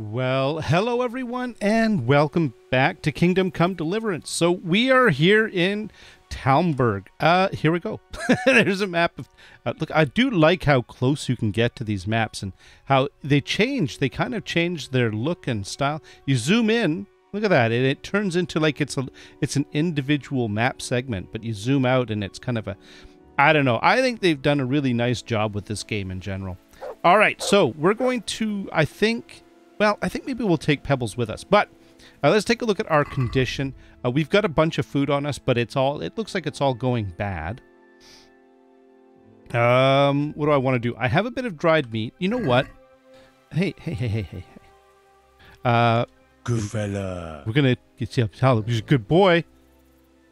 Well, hello everyone, and welcome back to Kingdom Come Deliverance. So we are here in Talmberg. Uh, here we go. There's a map of. Uh, look, I do like how close you can get to these maps and how they change. They kind of change their look and style. You zoom in. Look at that. It, it turns into like it's a it's an individual map segment, but you zoom out and it's kind of a. I don't know. I think they've done a really nice job with this game in general. All right, so we're going to. I think well, I think maybe we'll take Pebbles with us. But uh, let's take a look at our condition. Uh, we've got a bunch of food on us, but it's all it looks like it's all going bad. Um, what do I want to do? I have a bit of dried meat. You know what? Hey, hey, hey, hey, hey, hey. Uh, Good fella. we're gonna get you up. Tell he's a good boy.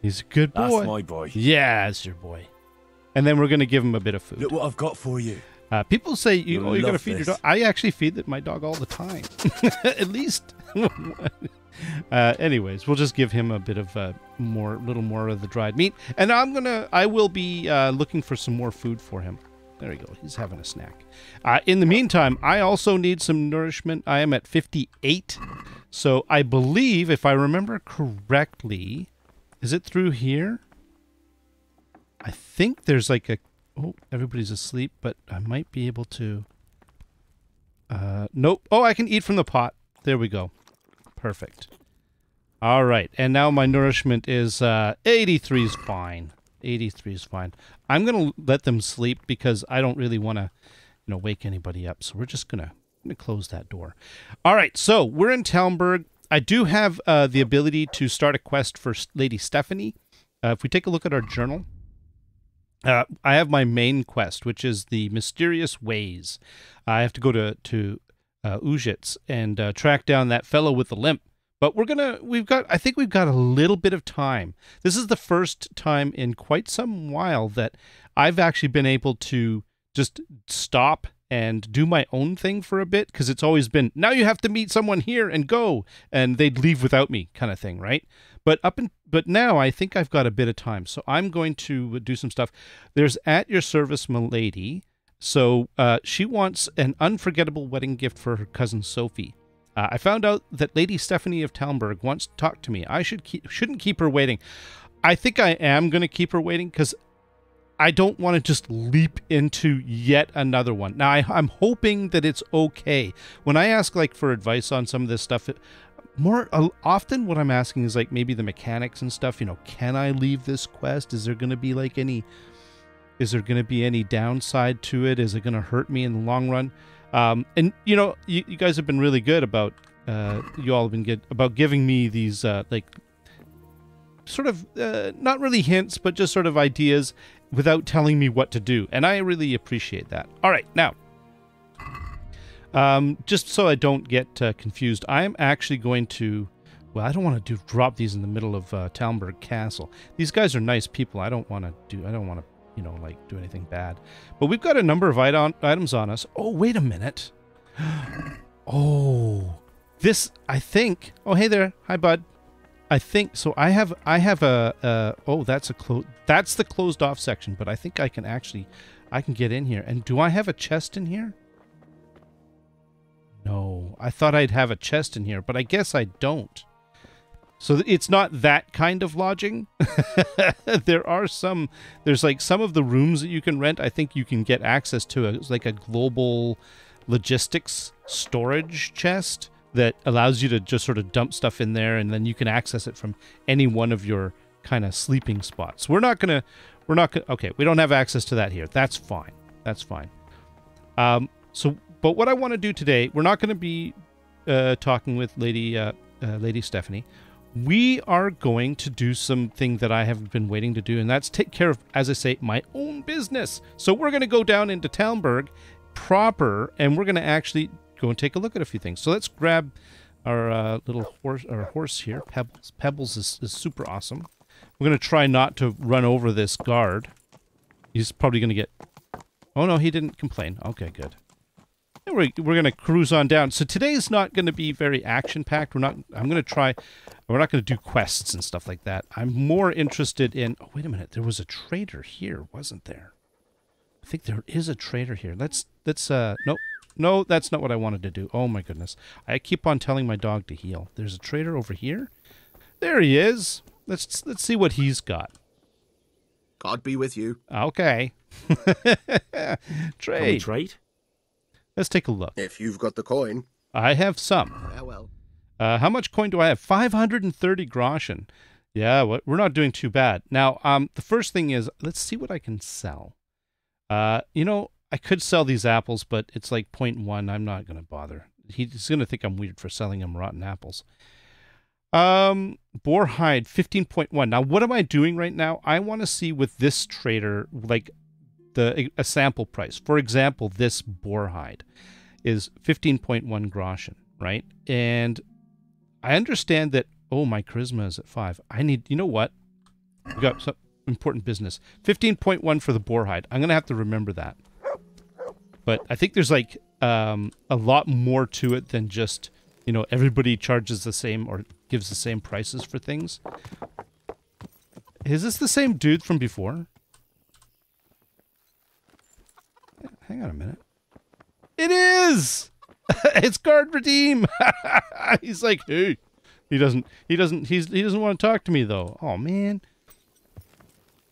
He's a good boy. That's my boy. yeah, it's your boy. And then we're gonna give him a bit of food. Look what I've got for you. Uh, people say you, oh, you gotta love feed your dog. I actually feed my dog all the time, at least. uh, anyways, we'll just give him a bit of uh, more, little more of the dried meat, and I'm gonna, I will be uh, looking for some more food for him. There we go. He's having a snack. Uh, in the meantime, I also need some nourishment. I am at 58, so I believe, if I remember correctly, is it through here? I think there's like a Oh, everybody's asleep, but I might be able to. Uh, nope. Oh, I can eat from the pot. There we go. Perfect. All right, and now my nourishment is uh, 83 is fine. 83 is fine. I'm gonna let them sleep because I don't really want to, you know, wake anybody up. So we're just gonna, gonna close that door. All right, so we're in Talmberg. I do have uh, the ability to start a quest for Lady Stephanie. Uh, if we take a look at our journal, uh, I have my main quest, which is the mysterious ways. I have to go to to uh, Uzhitz and uh, track down that fellow with the limp. But we're gonna, we've got, I think we've got a little bit of time. This is the first time in quite some while that I've actually been able to just stop and do my own thing for a bit because it's always been now you have to meet someone here and go and they'd leave without me kind of thing right? But up and but now i think i've got a bit of time so i'm going to do some stuff. There's at your service milady so uh, she wants an unforgettable wedding gift for her cousin sophie. Uh, i found out that lady stephanie of talmberg wants to talk to me. I should keep shouldn't keep her waiting. I think i am going to keep her waiting because I don't want to just leap into yet another one. Now, I, I'm hoping that it's okay. When I ask like for advice on some of this stuff, it, more uh, often what I'm asking is like maybe the mechanics and stuff. You know, can I leave this quest? Is there going to be like any? Is there going to be any downside to it? Is it going to hurt me in the long run? Um, and you know, you, you guys have been really good about. Uh, you all have been good about giving me these uh, like sort of uh, not really hints, but just sort of ideas without telling me what to do. And I really appreciate that. All right, now, um, just so I don't get uh, confused, I am actually going to. Well, I don't want to do drop these in the middle of uh, Talmberg Castle. These guys are nice people. I don't want to do. I don't want to, you know, like do anything bad. But we've got a number of item, items on us. Oh, wait a minute. oh, this I think. Oh, hey there. Hi, bud. I think so. I have I have a uh, oh that's a close that's the closed off section, but I think I can actually I can get in here. And do I have a chest in here? No, I thought I'd have a chest in here, but I guess I don't. So it's not that kind of lodging. there are some there's like some of the rooms that you can rent. I think you can get access to a it's like a global logistics storage chest that allows you to just sort of dump stuff in there and then you can access it from any one of your kind of sleeping spots. We're not going to we're not going to okay, we don't have access to that here. That's fine. That's fine. Um so but what I want to do today, we're not going to be uh talking with Lady uh, uh Lady Stephanie. We are going to do something that I have been waiting to do and that's take care of as I say my own business. So we're going to go down into Talmberg proper and we're going to actually go and take a look at a few things. So let's grab our uh, little horse, our horse here. Pebbles. Pebbles is, is super awesome. We're gonna try not to run over this guard. He's probably gonna get. Oh no, he didn't complain. Okay, good. And we're we're gonna cruise on down. So today's not gonna be very action packed. We're not. I'm gonna try. We're not gonna do quests and stuff like that. I'm more interested in. Oh wait a minute. There was a trader here, wasn't there? I think there is a trader here. Let's let's uh nope No, that's not what I wanted to do. Oh my goodness. I keep on telling my dog to heal. There's a trader over here. There he is. Let's let's see what he's got. God be with you. Okay. Can we trade. trade? Let's take a look. If you've got the coin. I have some. Yeah, well. Uh, how much coin do I have? 530 groschen. Yeah, we're not doing too bad. Now, um, the first thing is, let's see what I can sell. Uh, you know, I could sell these apples, but it's like 0.1. I'm not going to bother. He's going to think I'm weird for selling him rotten apples. Um, boar hide 15.1. Now, what am I doing right now? I want to see with this trader, like the a sample price. For example, this boar hide is 15.1 groschen, right? And I understand that. Oh, my charisma is at five. I need. You know what? We got some important business. 15.1 for the boar hide. I'm gonna have to remember that. But I think there's like um, a lot more to it than just you know everybody charges the same or gives the same prices for things. Is this the same dude from before? Hang on a minute. It is. it's guard redeem. he's like, hey, he doesn't. He doesn't. He's he doesn't want to talk to me though. Oh man.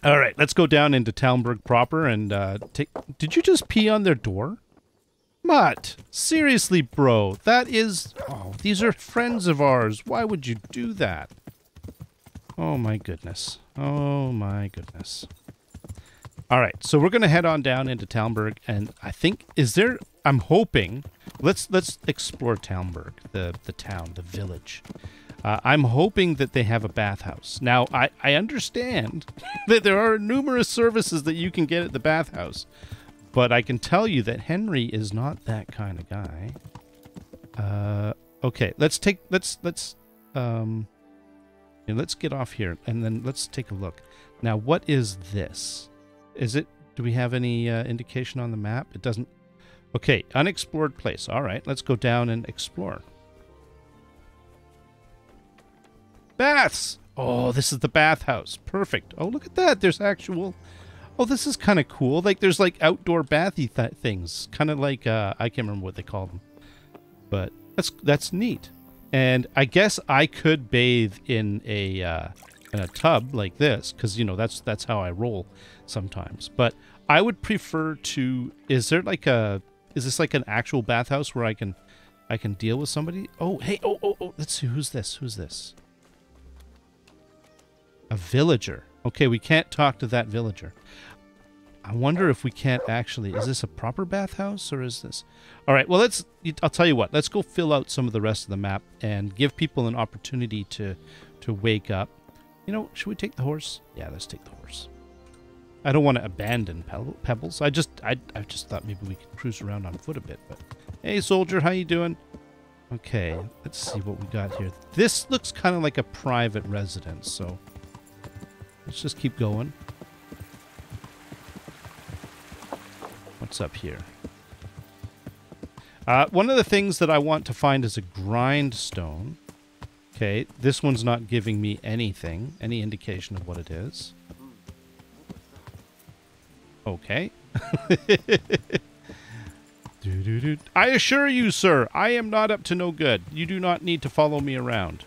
All right, let's go down into Talmberg proper and uh, take. Did you just pee on their door? Mutt, seriously, bro, that is. Oh, these are friends of ours. Why would you do that? Oh my goodness. Oh my goodness. All right, so we're gonna head on down into Talmberg, and I think is there. I'm hoping. Let's let's explore Talmberg, the the town, the village. Uh, I'm hoping that they have a bathhouse. Now, I, I understand that there are numerous services that you can get at the bathhouse, but I can tell you that Henry is not that kind of guy. Uh, okay, let's take let's let's um, yeah, let's get off here and then let's take a look. Now, what is this? Is it? Do we have any uh, indication on the map? It doesn't. Okay, unexplored place. All right, let's go down and explore. Baths. Oh, this is the bathhouse. Perfect. Oh, look at that. There's actual. Oh, this is kind of cool. Like there's like outdoor bathy th- things, kind of like uh, I can't remember what they call them, but that's that's neat. And I guess I could bathe in a uh, in a tub like this because you know that's that's how I roll sometimes. But I would prefer to. Is there like a? Is this like an actual bathhouse where I can I can deal with somebody? Oh, hey, oh, oh, oh. Let's see. Who's this? Who's this? A villager. Okay, we can't talk to that villager. I wonder if we can't actually. Is this a proper bathhouse or is this? All right. Well, let's. I'll tell you what. Let's go fill out some of the rest of the map and give people an opportunity to to wake up. You know, should we take the horse? Yeah, let's take the horse. I don't want to abandon Pebbles. I just, I, I just thought maybe we could cruise around on foot a bit. But hey, soldier, how you doing? Okay, let's see what we got here. This looks kind of like a private residence, so let's just keep going. What's up here? Uh, one of the things that I want to find is a grindstone. Okay, this one's not giving me anything, any indication of what it is. Okay. I assure you, sir, I am not up to no good. You do not need to follow me around.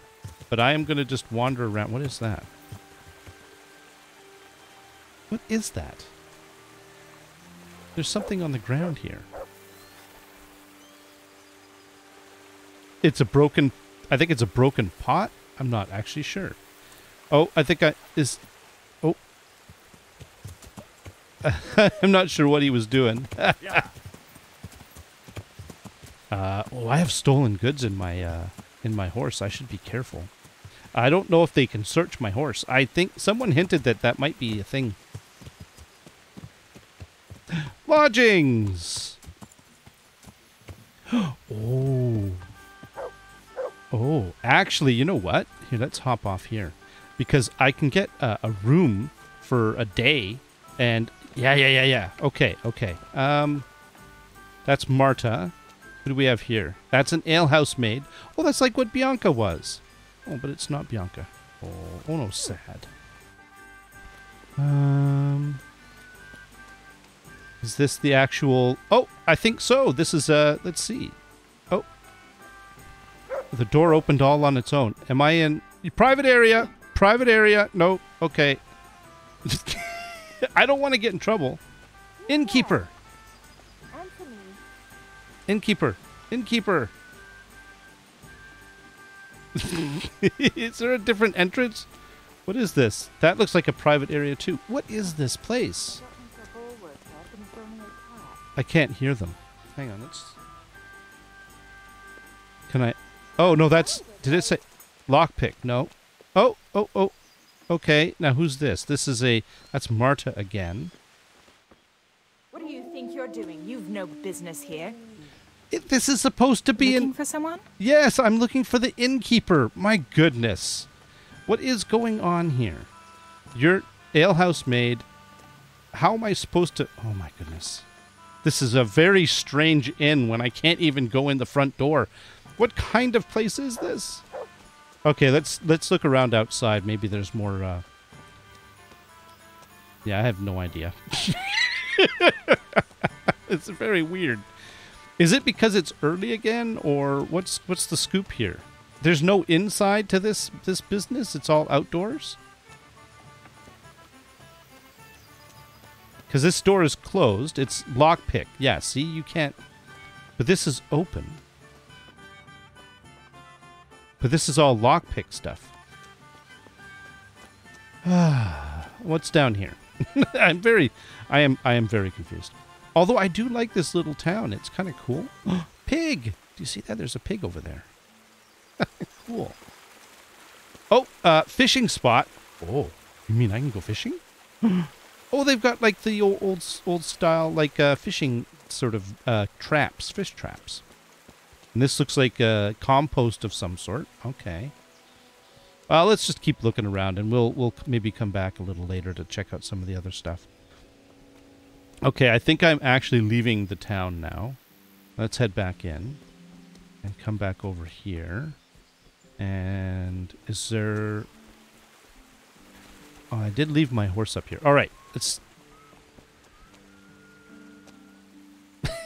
But I am going to just wander around. What is that? What is that? There's something on the ground here. It's a broken. I think it's a broken pot. I'm not actually sure. Oh, I think I is. Oh, I'm not sure what he was doing. uh, oh, I have stolen goods in my uh, in my horse. I should be careful. I don't know if they can search my horse. I think someone hinted that that might be a thing. Lodgings. oh. Oh, actually, you know what? Here, let's hop off here. Because I can get a, room for a day. And yeah, yeah, yeah, yeah. Okay, okay. Um, that's Marta. Who do we have here? That's an alehouse maid. Oh, that's like what Bianca was. Oh, but it's not Bianca. Oh, oh no, sad. Um, Is this the actual? Oh, I think so. This is uh. Let's see. Oh, the door opened all on its own. Am I in private area? Private area? No. Okay. I don't want to get in trouble. Innkeeper. Anthony. Innkeeper. Innkeeper. is there a different entrance? What is this? That looks like a private area too. What is this place? I can't hear them. Hang on, let's. Can I? Oh no, that's. Did it say lockpick? No. Oh, oh, oh. Okay, now who's this? This is a. That's Marta again. What do you think you're doing? You've no business here. It, this is supposed to be Looking in. for someone? Yes, I'm looking for the innkeeper. My goodness. What is going on here? Your alehouse maid. How am I supposed to. Oh my goodness. This is a very strange inn when I can't even go in the front door. What kind of place is this? Okay, let's let's look around outside. Maybe there's more uh Yeah, I have no idea. it's very weird. Is it because it's early again, or what's what's the scoop here? There's no inside to this this business. It's all outdoors. Because this door is closed. It's lockpick. Yeah. See, you can't. But this is open. But this is all lockpick stuff. What's down here? I'm very, I am, I am very confused. Although I do like this little town. It's kind of cool. pig! Do you see that? There's a pig over there. cool. Oh, uh, fishing spot. Oh, you mean I can go fishing? oh, they've got like the old old, old style like uh, fishing sort of uh, traps, fish traps. And this looks like a compost of some sort. Okay. Well, let's just keep looking around, and we'll we'll maybe come back a little later to check out some of the other stuff. Okay, I think I'm actually leaving the town now. Let's head back in and come back over here. And is there? Oh, I did leave my horse up here. All right, let's.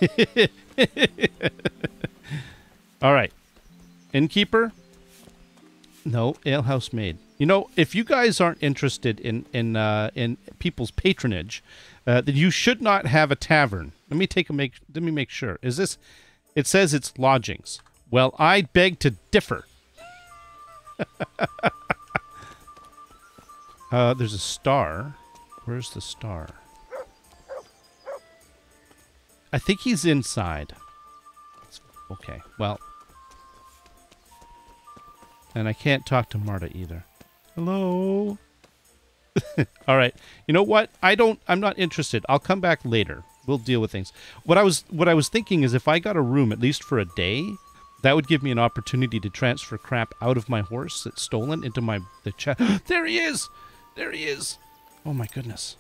All right, innkeeper. No, alehouse maid. You know, if you guys aren't interested in in uh, in people's patronage, uh, then you should not have a tavern. Let me take a make. Let me make sure. Is this? It says it's lodgings. Well, I beg to differ. uh, there's a star. Where's the star? I think he's inside. Okay. Well. And I can't talk to Marta either. Hello. All right. You know what? I don't I'm not interested. I'll come back later. We'll deal with things. What I was what I was thinking is if I got a room at least for a day, that would give me an opportunity to transfer crap out of my horse that's stolen into my the chest. there he is. There he is. Oh my goodness.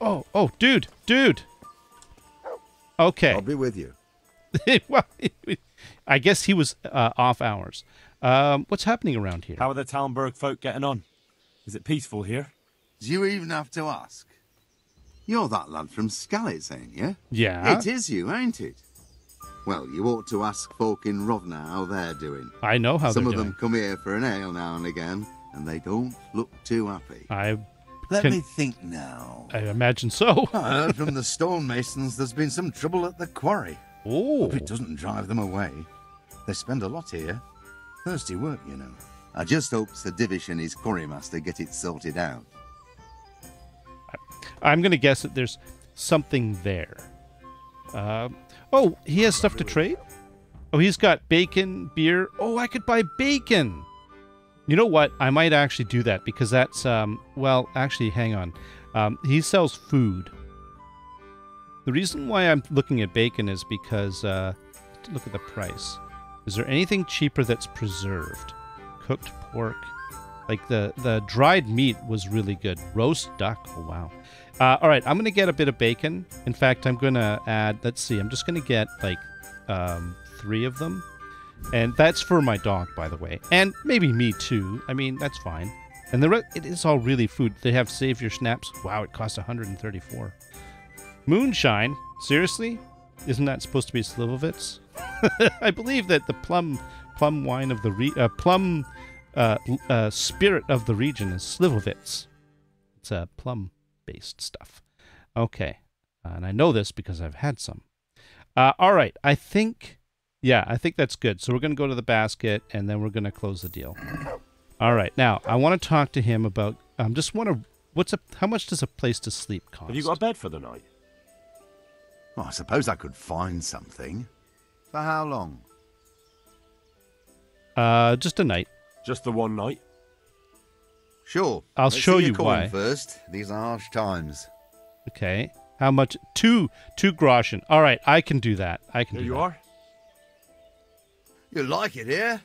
Oh, oh, dude, dude. Okay. I'll be with you. well, I guess he was uh, off hours. Um, what's happening around here? How are the Talmberg folk getting on? Is it peaceful here? Do you even have to ask? You're that lad from Skalitz, ain't you? Yeah, It is you, ain't it? Well, you ought to ask folk in Rovna how they're doing. I know how Some they're of doing. them come here for an ale now and again, and they don't look too happy. I Let Can- me think now. I imagine so. I heard from the stonemasons there's been some trouble at the quarry. Oh, Hope it doesn't drive them away. They spend a lot here. Thirsty work, you know. I just hope Sir Divish and his quarrymaster get it sorted out. I'm gonna guess that there's something there. Um, oh, he has stuff to trade. Oh, he's got bacon, beer. Oh, I could buy bacon. You know what? I might actually do that because that's um. Well, actually, hang on. Um, he sells food. The reason why I'm looking at bacon is because uh, look at the price. Is there anything cheaper that's preserved? Cooked pork, like the the dried meat was really good. Roast duck. Oh wow. Uh, all right, I'm gonna get a bit of bacon. In fact, I'm gonna add. Let's see. I'm just gonna get like um, three of them, and that's for my dog, by the way, and maybe me too. I mean, that's fine. And the re- it is all really food. They have Saviour Schnapps. Wow, it costs 134. Moonshine? Seriously? Isn't that supposed to be Slivovitz? I believe that the plum plum wine of the re- uh, plum uh, uh, spirit of the region is Slivovitz. It's uh, plum based stuff. Okay, and I know this because I've had some. Uh, all right, I think, yeah, I think that's good. So we're gonna go to the basket and then we're gonna close the deal. All right, now I want to talk to him about. Um, just want to. What's a? How much does a place to sleep cost? Have you got a bed for the night? Well, I suppose I could find something. For how long? Uh, just a night. Just the one night? Sure. I'll Let's show see you coin why. first. These are harsh times. Okay. How much? Two, two groschen. All right, I can do that. I can Here do you that. are. You like it here?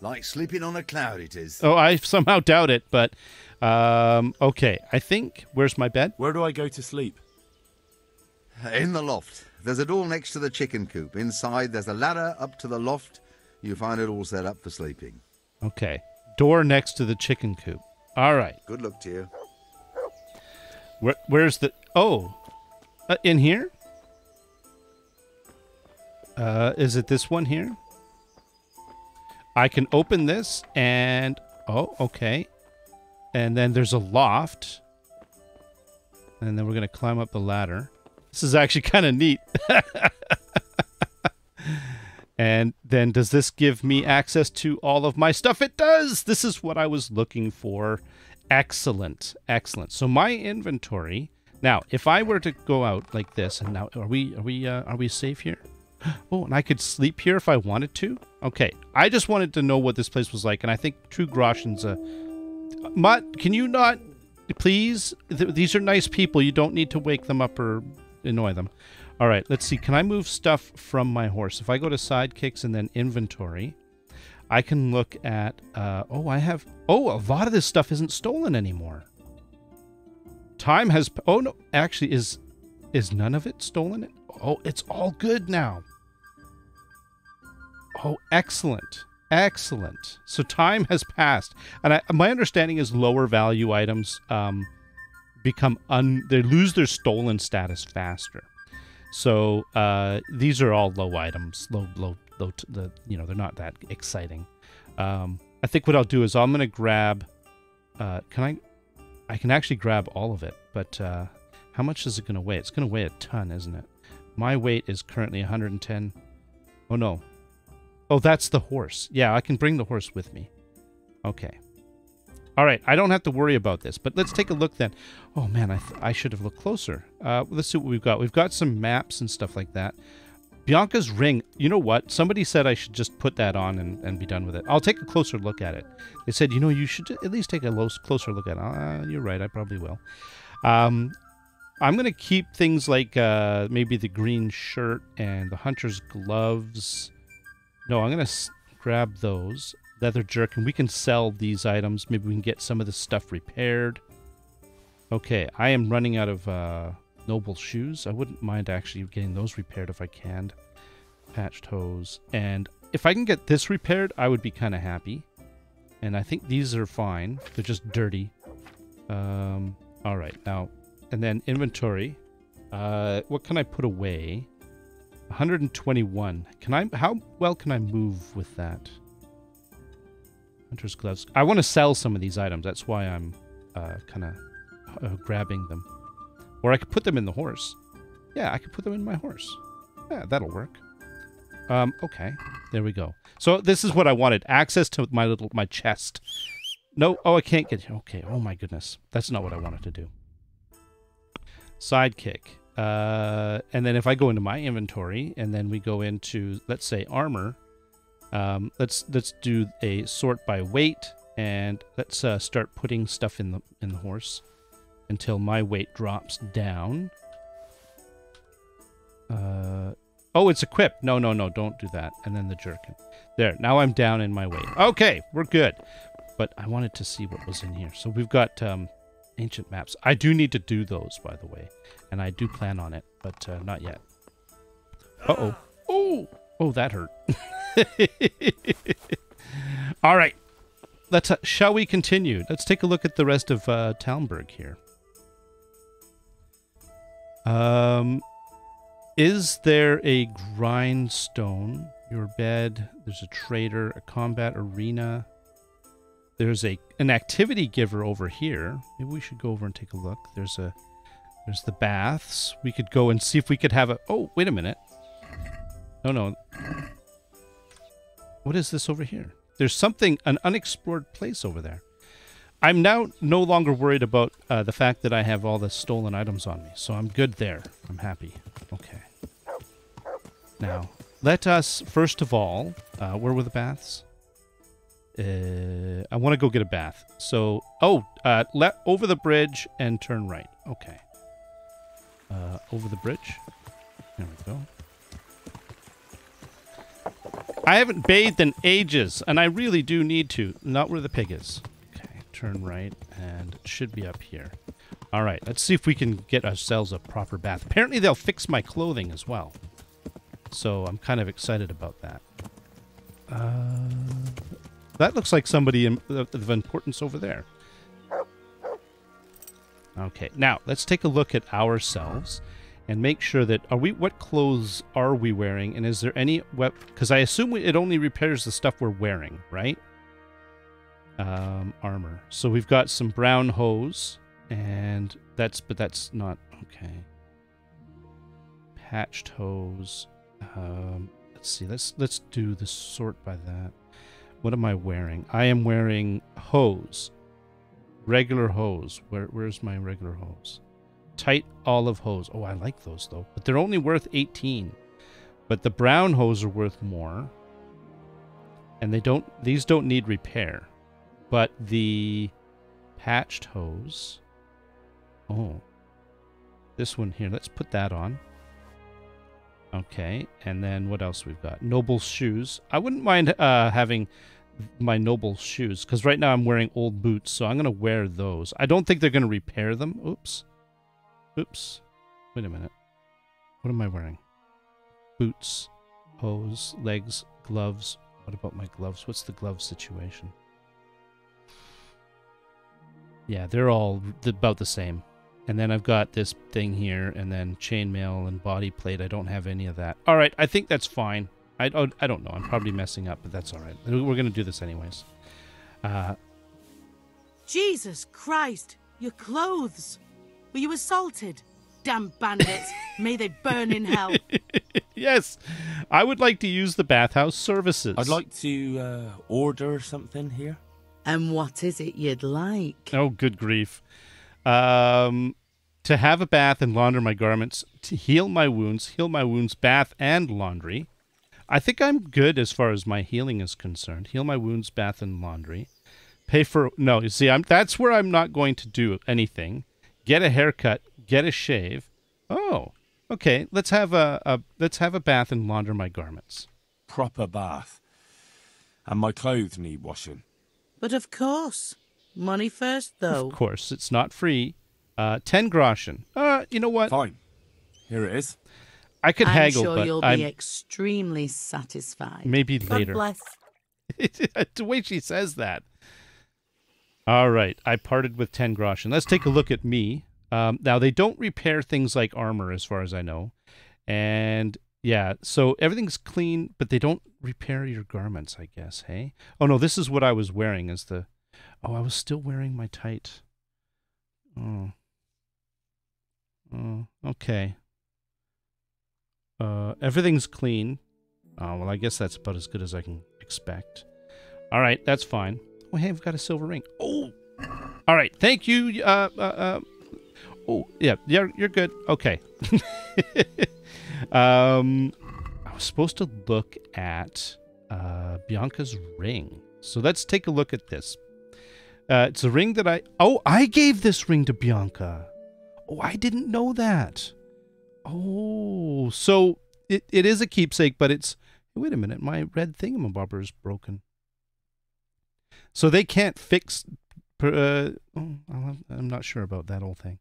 Like sleeping on a cloud, it is. Oh, I somehow doubt it, but um, okay. I think. Where's my bed? Where do I go to sleep? In the loft. There's a door next to the chicken coop. Inside, there's a ladder up to the loft. You find it all set up for sleeping. Okay. Door next to the chicken coop. All right. Good luck to you. Where, where's the? Oh, uh, in here. Uh, is it this one here? I can open this and oh, okay. And then there's a loft. And then we're gonna climb up the ladder. This is actually kind of neat. and then does this give me access to all of my stuff? It does. This is what I was looking for. Excellent, excellent. So my inventory. Now, if I were to go out like this, and now are we are we uh, are we safe here? Oh, and I could sleep here if I wanted to. Okay, I just wanted to know what this place was like, and I think True Groschen's a. Mutt, can you not, please? Th- these are nice people. You don't need to wake them up or annoy them. All right, let's see. Can I move stuff from my horse? If I go to sidekicks and then inventory, I can look at. Uh, oh, I have. Oh, a lot of this stuff isn't stolen anymore. Time has. Oh no, actually, is is none of it stolen? Oh, it's all good now. Oh, excellent. Excellent. So time has passed. And I, my understanding is lower value items um, become un they lose their stolen status faster. So uh, these are all low items, low low low t- the you know, they're not that exciting. Um, I think what I'll do is I'm going to grab uh, can I I can actually grab all of it, but uh, how much is it going to weigh? It's going to weigh a ton, isn't it? My weight is currently 110. Oh no. Oh, that's the horse. Yeah, I can bring the horse with me. Okay. All right, I don't have to worry about this, but let's take a look then. Oh man, I, I should have looked closer. Uh, let's see what we've got. We've got some maps and stuff like that. Bianca's ring. You know what? Somebody said I should just put that on and, and be done with it. I'll take a closer look at it. They said, you know, you should at least take a lo- closer look at it. Uh, you're right. I probably will. Um, I'm going to keep things like uh, maybe the green shirt and the hunter's gloves. No, I'm going to grab those. Leather jerkin. We can sell these items. Maybe we can get some of this stuff repaired. Okay, I am running out of uh, noble shoes. I wouldn't mind actually getting those repaired if I can. Patched hose. And if I can get this repaired, I would be kind of happy. And I think these are fine. They're just dirty. Um, all right, now, and then inventory. Uh, what can I put away? 121. Can I? How well can I move with that? Hunter's gloves. I want to sell some of these items. That's why I'm uh, kind of uh, grabbing them. Or I could put them in the horse. Yeah, I could put them in my horse. Yeah, that'll work. Um, okay, there we go. So this is what I wanted: access to my little my chest. No, oh, I can't get. Okay, oh my goodness, that's not what I wanted to do. Sidekick, uh, and then if I go into my inventory, and then we go into let's say armor. Um, let's let's do a sort by weight, and let's uh, start putting stuff in the in the horse until my weight drops down. Uh, oh, it's equipped. No, no, no, don't do that. And then the jerkin. There. Now I'm down in my weight. Okay, we're good. But I wanted to see what was in here. So we've got um, ancient maps. I do need to do those, by the way, and I do plan on it, but uh, not yet. Uh oh. Oh. Oh, that hurt. All right. Let's. Uh, shall we continue? Let's take a look at the rest of uh, Talmberg here. Um, is there a grindstone? Your bed. There's a trader, a combat arena. There's a an activity giver over here. Maybe we should go over and take a look. There's a there's the baths. We could go and see if we could have a. Oh, wait a minute. No, no. What is this over here? There's something, an unexplored place over there. I'm now no longer worried about uh, the fact that I have all the stolen items on me, so I'm good there. I'm happy. Okay. Now, let us first of all, uh, where were the baths? Uh, I want to go get a bath. So, oh, uh, let over the bridge and turn right. Okay. Uh, over the bridge. There we go. I haven't bathed in ages, and I really do need to. Not where the pig is. Okay, turn right, and it should be up here. All right, let's see if we can get ourselves a proper bath. Apparently, they'll fix my clothing as well. So I'm kind of excited about that. Uh, that looks like somebody of importance over there. Okay, now let's take a look at ourselves and make sure that are we what clothes are we wearing and is there any because I assume we, it only repairs the stuff we're wearing, right? Um, armor. So we've got some brown hose and that's but that's not okay. Patched hose. Um, let's see. Let's let's do the sort by that. What am I wearing? I am wearing hose. Regular hose. Where where's my regular hose? Tight olive hose. Oh, I like those though. But they're only worth 18. But the brown hose are worth more. And they don't these don't need repair. But the patched hose. Oh. This one here. Let's put that on. Okay, and then what else we've got? Noble shoes. I wouldn't mind uh, having my noble shoes because right now I'm wearing old boots, so I'm gonna wear those. I don't think they're gonna repair them. Oops, oops. Wait a minute. What am I wearing? Boots, hose, legs, gloves. What about my gloves? What's the glove situation? Yeah, they're all about the same. And then I've got this thing here, and then chainmail and body plate. I don't have any of that. All right, I think that's fine. I don't, I don't know. I'm probably messing up, but that's all right. We're going to do this anyways. Uh, Jesus Christ! Your clothes! Were you assaulted? Damn bandits! May they burn in hell! yes, I would like to use the bathhouse services. I'd like to uh, order something here. And what is it you'd like? Oh, good grief. Um, to have a bath and launder my garments, to heal my wounds, heal my wounds, bath and laundry. I think I'm good as far as my healing is concerned. Heal my wounds, bath and laundry. Pay for no, you see, I'm that's where I'm not going to do anything. Get a haircut, get a shave. Oh, okay. Let's have a, a let's have a bath and launder my garments. Proper bath. And my clothes need washing. But of course. Money first, though. Of course, it's not free. Uh, ten groschen. Uh, you know what? Fine. Here it is. I could I'm haggle, sure but you'll I'm be extremely satisfied. maybe God later. bless. the way she says that. All right, I parted with ten groschen. Let's take a look at me. Um, now they don't repair things like armor, as far as I know, and yeah, so everything's clean, but they don't repair your garments. I guess. Hey. Oh no, this is what I was wearing. As the Oh, I was still wearing my tight. Oh. Oh, okay. Uh, everything's clean. Oh, well, I guess that's about as good as I can expect. All right, that's fine. Oh, hey, I've got a silver ring. Oh! All right, thank you. Uh, uh, uh oh, yeah, you're, you're good. Okay. um, I was supposed to look at uh, Bianca's ring. So let's take a look at this. Uh, it's a ring that I. Oh, I gave this ring to Bianca. Oh, I didn't know that. Oh, so it, it is a keepsake, but it's. Wait a minute, my red thingamabobber is broken. So they can't fix. Uh, oh, I'm not sure about that whole thing.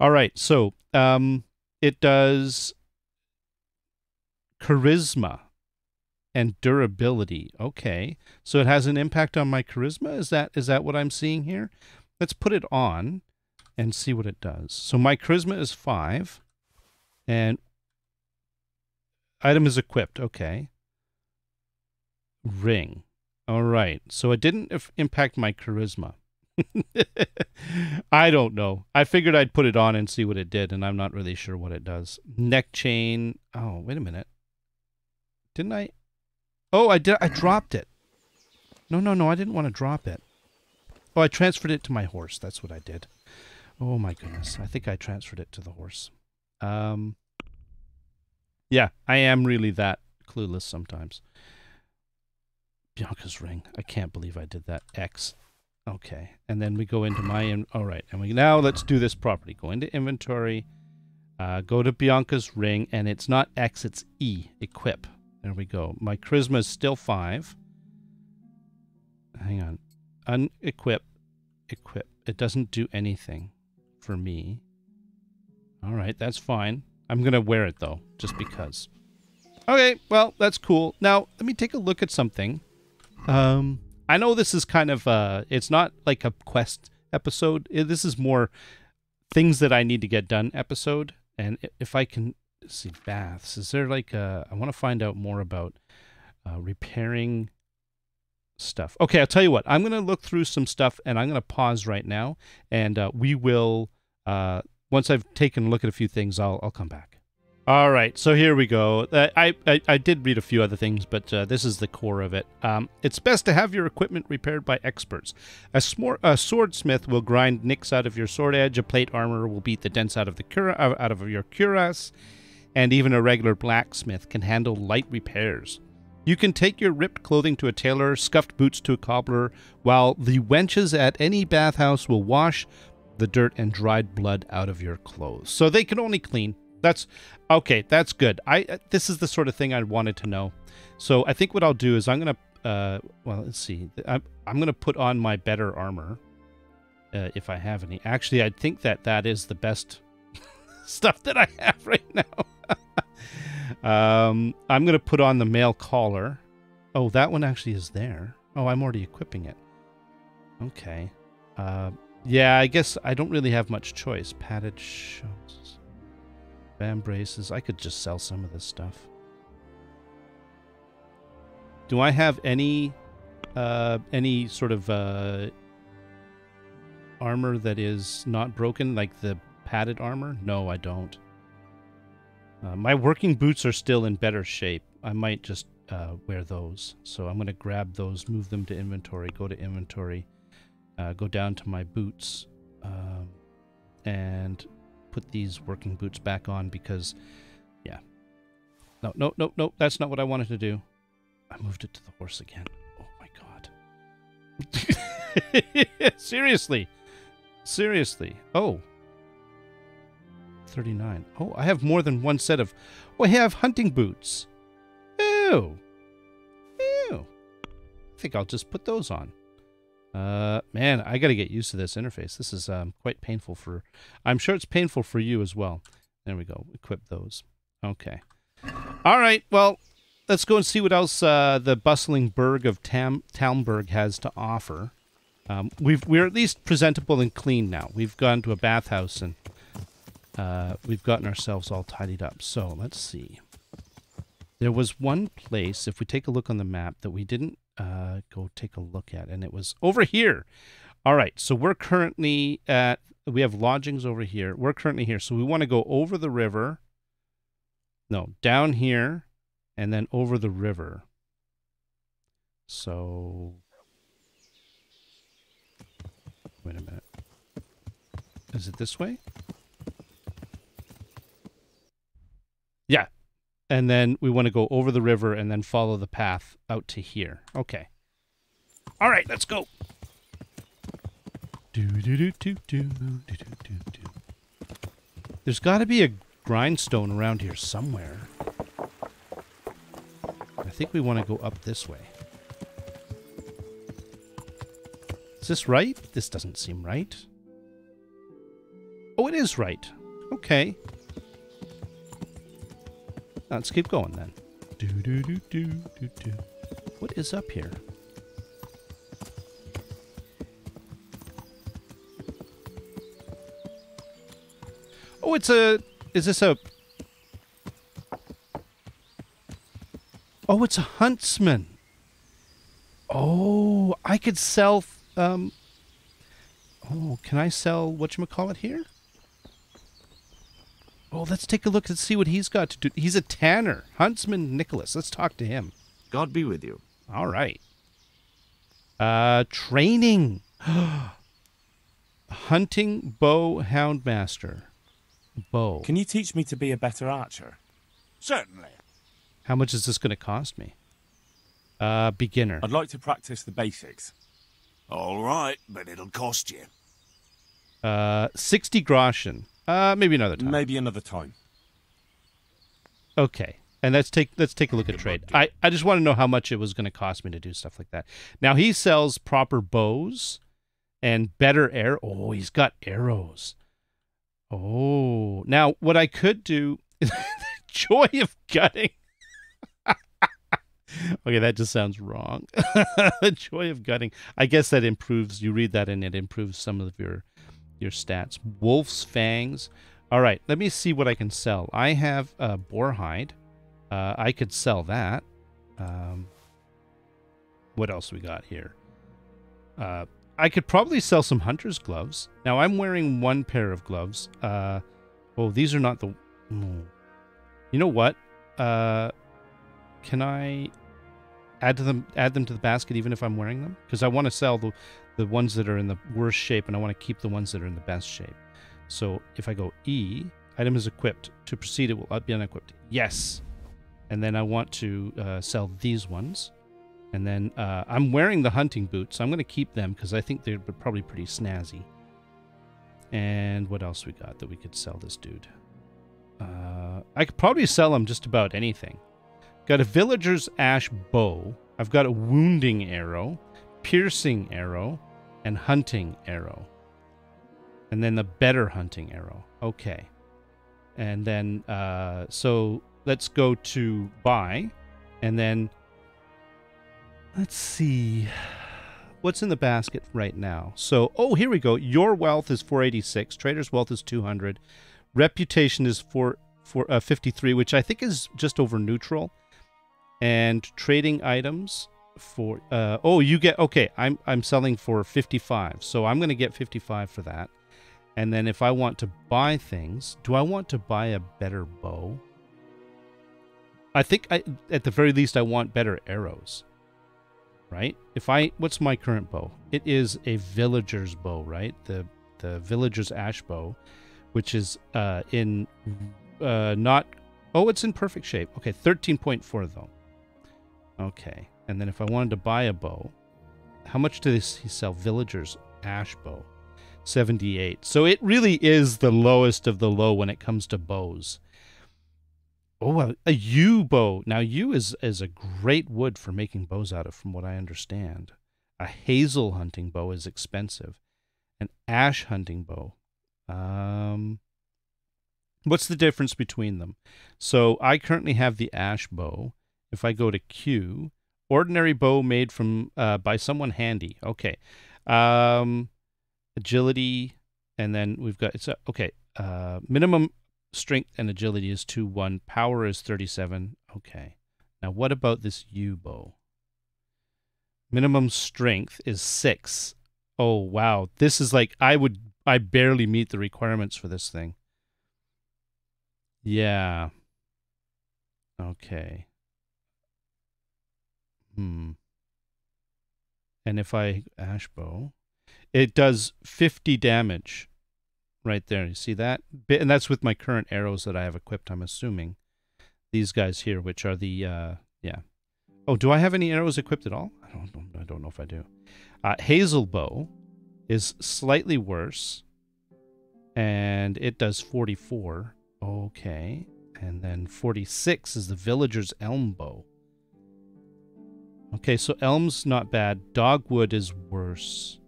All right, so um, it does charisma and durability. Okay. So it has an impact on my charisma. Is that is that what I'm seeing here? Let's put it on and see what it does. So my charisma is 5. And item is equipped. Okay. Ring. All right. So it didn't impact my charisma. I don't know. I figured I'd put it on and see what it did, and I'm not really sure what it does. Neck chain. Oh, wait a minute. Didn't I? Oh, I did. I dropped it. No, no, no. I didn't want to drop it. Oh, I transferred it to my horse. That's what I did. Oh my goodness. I think I transferred it to the horse. Um. Yeah, I am really that clueless sometimes. Bianca's ring. I can't believe I did that. X. Okay. And then we go into my in all right. And we now let's do this properly. Go into inventory. Uh, go to Bianca's ring, and it's not X, it's E. Equip. There we go. My charisma is still five. Hang on. Unequip. Equip. It doesn't do anything for me. All right, that's fine. I'm gonna wear it though, just because. Okay, well that's cool. Now let me take a look at something. Um, I know this is kind of uh, it's not like a quest episode. This is more things that I need to get done episode. And if I can see baths, is there like uh, I want to find out more about uh, repairing stuff. Okay, I'll tell you what. I'm gonna look through some stuff, and I'm gonna pause right now, and uh, we will. Uh, once I've taken a look at a few things, I'll I'll come back. All right, so here we go. Uh, I, I I did read a few other things, but uh, this is the core of it. Um, it's best to have your equipment repaired by experts. A, smor- a swordsmith will grind nicks out of your sword edge. A plate armor will beat the dents out of the cura- out of your cuirass, and even a regular blacksmith can handle light repairs. You can take your ripped clothing to a tailor, scuffed boots to a cobbler, while the wenches at any bathhouse will wash the dirt and dried blood out of your clothes. So they can only clean. That's okay. That's good. I uh, this is the sort of thing I wanted to know. So I think what I'll do is I'm gonna uh well let's see I'm I'm gonna put on my better armor uh, if I have any. Actually, I think that that is the best stuff that I have right now. um, I'm gonna put on the mail collar. Oh, that one actually is there. Oh, I'm already equipping it. Okay. Uh, yeah, I guess I don't really have much choice. Padded shoes, vambraces. I could just sell some of this stuff. Do I have any, uh, any sort of uh, armor that is not broken, like the padded armor? No, I don't. Uh, my working boots are still in better shape. I might just uh, wear those. So I'm going to grab those, move them to inventory, go to inventory, uh, go down to my boots, um, and put these working boots back on because, yeah. No, no, no, no, that's not what I wanted to do. I moved it to the horse again. Oh my god. Seriously. Seriously. Oh. 39. Oh, I have more than one set of. Oh, I have hunting boots. Ew. Ew. I think I'll just put those on. Uh, man, I got to get used to this interface. This is um, quite painful for. I'm sure it's painful for you as well. There we go. Equip those. Okay. All right. Well, let's go and see what else uh, the bustling burg of Tam Talmberg has to offer. Um, we've we're at least presentable and clean now. We've gone to a bathhouse and uh, we've gotten ourselves all tidied up. So let's see. There was one place, if we take a look on the map, that we didn't uh, go take a look at, and it was over here. All right, so we're currently at, we have lodgings over here. We're currently here, so we want to go over the river. No, down here, and then over the river. So, wait a minute. Is it this way? Yeah. And then we want to go over the river and then follow the path out to here. Okay. All right, let's go. Do, do, do, do, do, do, do, do. There's got to be a grindstone around here somewhere. I think we want to go up this way. Is this right? This doesn't seem right. Oh, it is right. Okay. Let's keep going then. Do, do, do, do, do, do. What is up here? Oh, it's a... Is this a... Oh, it's a huntsman. Oh, I could sell... Um, oh, can I sell what you call it here? Oh, let's take a look and see what he's got to do. He's a tanner, Huntsman Nicholas. Let's talk to him. God be with you. All right. Uh, training. Hunting bow houndmaster. Bow. Can you teach me to be a better archer? Certainly. How much is this going to cost me? Uh, beginner. I'd like to practice the basics. All right, but it'll cost you. Uh, 60 groschen. Uh, maybe another time. Maybe another time. Okay. And let's take let's take a look at trade. I, I just want to know how much it was going to cost me to do stuff like that. Now he sells proper bows and better air. Oh, he's got arrows. Oh, now what I could do is the joy of gutting. okay, that just sounds wrong. the joy of gutting. I guess that improves. You read that and it improves some of your your stats. Wolf's fangs. All right, let me see what I can sell. I have uh, boar hide. Uh, I could sell that. Um, what else we got here? Uh, I could probably sell some hunter's gloves. Now I'm wearing one pair of gloves. Uh, oh, these are not the. You know what? Uh, can I add to them? Add them to the basket even if I'm wearing them? Because I want to sell the the ones that are in the worst shape, and I want to keep the ones that are in the best shape. So if I go E, item is equipped. To proceed, it will be unequipped. Yes. And then I want to uh, sell these ones. And then uh, I'm wearing the hunting boots. So I'm going to keep them because I think they're probably pretty snazzy. And what else we got that we could sell this dude? Uh, I could probably sell him just about anything. Got a villager's ash bow. I've got a wounding arrow, piercing arrow, and hunting arrow. And then the better hunting arrow. Okay. And then, uh, so let's go to buy. And then, let's see. What's in the basket right now? So, oh, here we go. Your wealth is 486. Trader's wealth is 200. Reputation is for, for uh, 53, which I think is just over neutral. And trading items for uh oh you get okay i'm i'm selling for 55 so i'm to get 55 for that. And then if i want to buy things do i want to buy a better bow? I think i at the very least i want better arrows right? If i what's my current bow? It is a villager's bow right? The the villager's ash bow which is uh in uh not oh it's in perfect shape. Okay 13.4 though. Okay and then if I wanted to buy a bow, how much does he sell? Villager's ash bow, 78. So it really is the lowest of the low when it comes to bows. Oh, a, a yew bow. Now, yew is, is a great wood for making bows out of, from what I understand. A hazel hunting bow is expensive. An ash hunting bow. Um, what's the difference between them? So I currently have the ash bow. If I go to Q, ordinary bow made from uh, by someone handy. Okay, um, agility, and then we've got it's a, okay. Uh, minimum strength and agility is two one. Power is thirty seven. Okay, now what about this yew bow? Minimum strength is six. Oh wow, this is like I would I barely meet the requirements for this thing. Yeah. Okay. Hmm. And if I ash bow, it does 50 damage right there. You see that? And that's with my current arrows that I have equipped, I'm assuming. These guys here, which are the, uh, yeah. Oh, do I have any arrows equipped at all? I don't, know, I don't know if I do. Uh, Hazel bow is slightly worse, and it does 44. Okay. And then 46 is the Villager's Elm bow. Okay, so Elm's not bad. Dogwood is worse.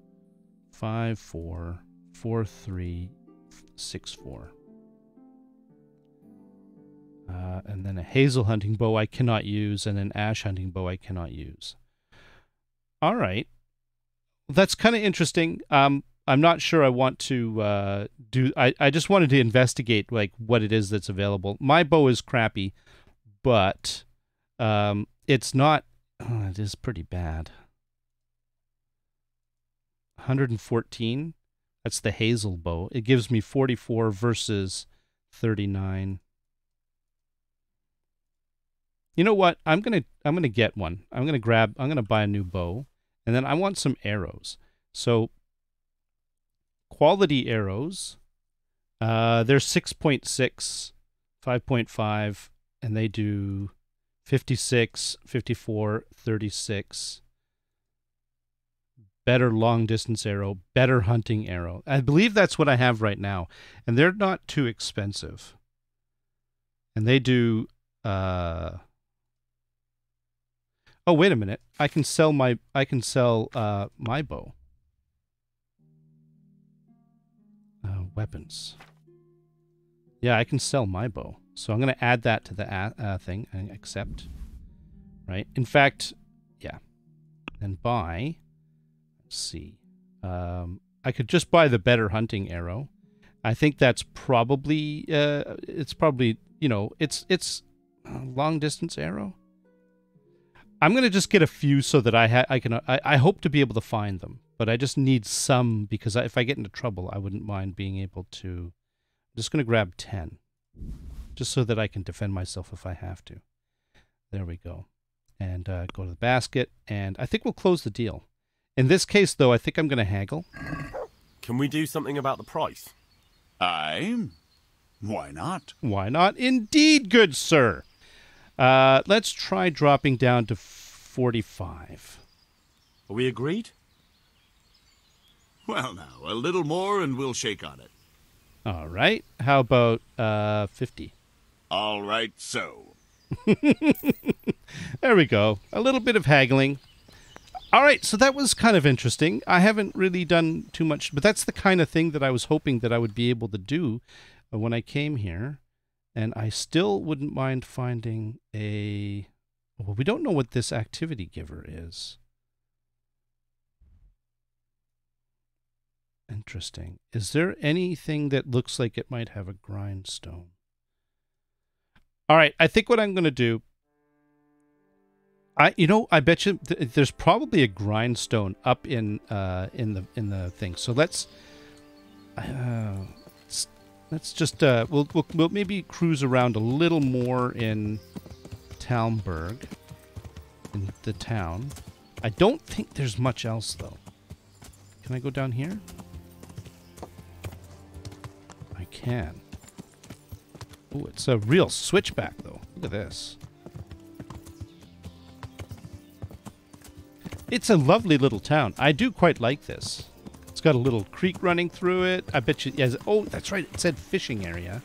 Five, four, four, three, six, four. Uh, and then a hazel hunting bow I cannot use, and an ash hunting bow I cannot use. All right, that's kind of interesting. Um, I'm not sure I want to uh, do. I I just wanted to investigate like what it is that's available. My bow is crappy, but um, it's not. Oh, it is pretty bad. 114. That's the hazel bow. It gives me 44 versus 39. You know what? I'm gonna I'm gonna get one. I'm gonna grab. I'm gonna buy a new bow, and then I want some arrows. So quality arrows. Uh, they're 6.6, 5.5, and they do 56, 54, 36. Better long distance arrow, better hunting arrow. I believe that's what I have right now. And they're not too expensive. And they do uh Oh, wait a minute. I can sell my I can sell uh my bow. Uh, weapons. Yeah, I can sell my bow. So I'm going to add that to the uh, thing and accept. Right? In fact, yeah. And buy. Let's see. Um, I could just buy the better hunting arrow. I think that's probably uh, it's probably you know it's it's long distance arrow. I'm gonna just get a few so that I ha- I can I, I hope to be able to find them, but I just need some because if I get into trouble, I wouldn't mind being able to. I'm just gonna grab ten just so that I can defend myself if I have to. There we go. And uh, go to the basket, and I think we'll close the deal. In this case, though, I think I'm going to haggle. Can we do something about the price? Aye. Why not? Why not? Indeed, good sir. Uh, let's try dropping down to 45. Are we agreed? Well, now, a little more and we'll shake on it. All right. How about uh, 50? All right, so. there we go. A little bit of haggling. All right, so that was kind of interesting. I haven't really done too much, but that's the kind of thing that I was hoping that I would be able to do uh, when I came here. And I still wouldn't mind finding a. Well, we don't know what this activity giver is. Interesting. Is there anything that looks like it might have a grindstone? All right, I think what I'm going to do I you know, I bet you th- there's probably a grindstone up in uh in the in the thing. So let's uh let's, let's just uh we'll, we'll we'll maybe cruise around a little more in Talmberg in the town. I don't think there's much else though. Can I go down here? Can. Oh, it's a real switchback though. Look at this. It's a lovely little town. I do quite like this. It's got a little creek running through it. I bet you. Yes. Oh, that's right. It said fishing area.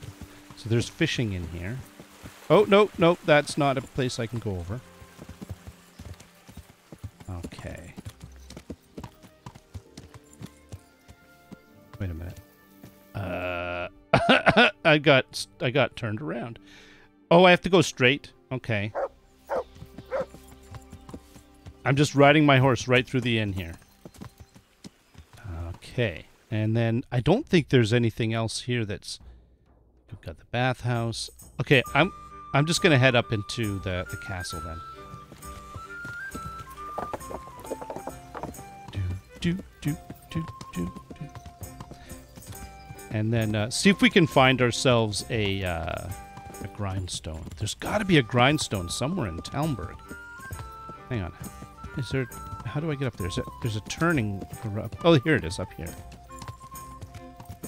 So there's fishing in here. Oh, no, no. That's not a place I can go over. Okay. Wait a minute. Uh, I got I got turned around. Oh, I have to go straight. Okay. I'm just riding my horse right through the inn here. Okay. And then I don't think there's anything else here that's we've got the bathhouse. Okay, I'm I'm just gonna head up into the, the castle then. Do do do do do. And then uh, see if we can find ourselves a uh, a grindstone. There's got to be a grindstone somewhere in Talmberg. Hang on. Is there? How do I get up there? Is it, there's a turning. Oh, here it is up here.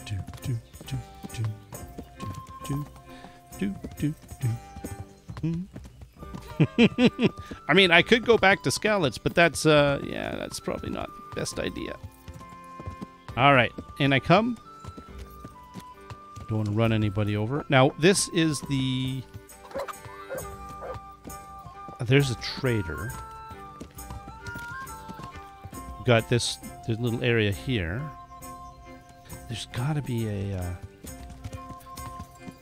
Do do do do do do do do. Hmm. I mean, I could go back to Skalitz, but that's uh, yeah, that's probably not the best idea. All right, and I come. Don't want to run anybody over. Now, this is the. There's a trader got this, this little area here. There's got to be a. Uh...